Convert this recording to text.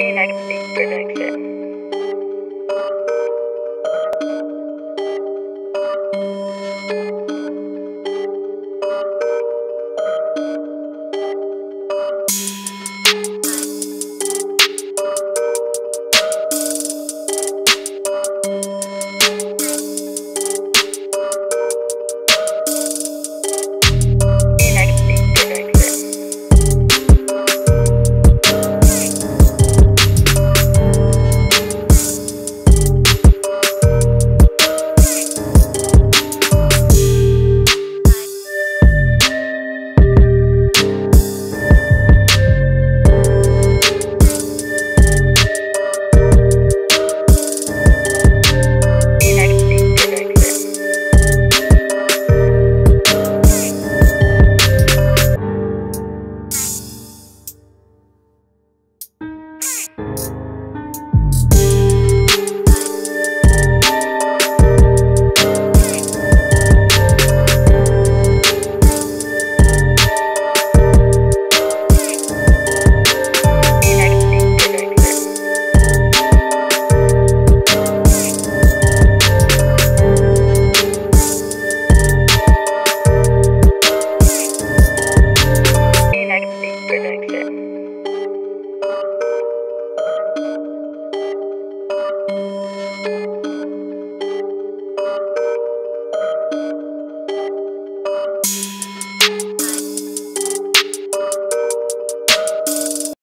Next Connection.